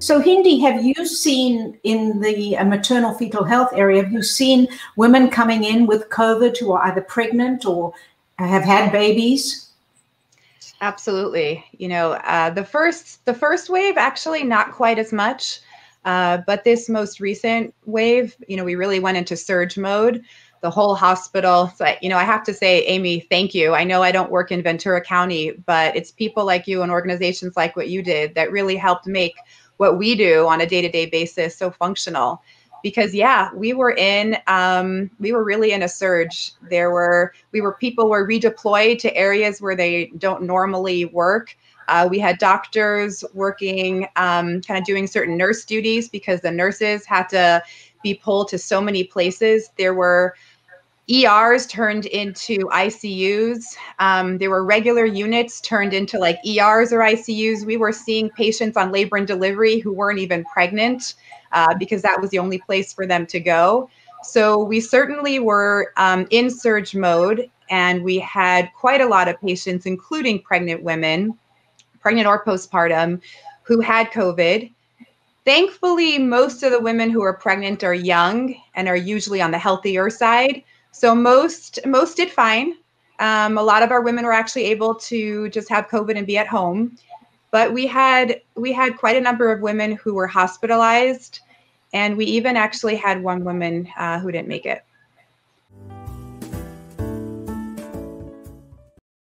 So, Hindi, have you seen in the uh, maternal fetal health area, have you seen women coming in with COVID who are either pregnant or have had babies? Absolutely. You know, uh, the first the first wave actually not quite as much, uh, but this most recent wave, you know, we really went into surge mode. The whole hospital. So, you know, I have to say, Amy, thank you. I know I don't work in Ventura County, but it's people like you and organizations like what you did that really helped make what we do on a day to day basis so functional because yeah we were in um, we were really in a surge. There were we were people were redeployed to areas where they don't normally work. Uh, we had doctors working um, kind of doing certain nurse duties because the nurses had to be pulled to so many places. There were ERs turned into ICUs. Um, there were regular units turned into like ERs or ICUs. We were seeing patients on labor and delivery who weren't even pregnant uh, because that was the only place for them to go. So we certainly were um, in surge mode, and we had quite a lot of patients, including pregnant women, pregnant or postpartum, who had COVID. Thankfully, most of the women who are pregnant are young and are usually on the healthier side. So most most did fine. Um, a lot of our women were actually able to just have COVID and be at home but we had we had quite a number of women who were hospitalized and we even actually had one woman uh, who didn't make it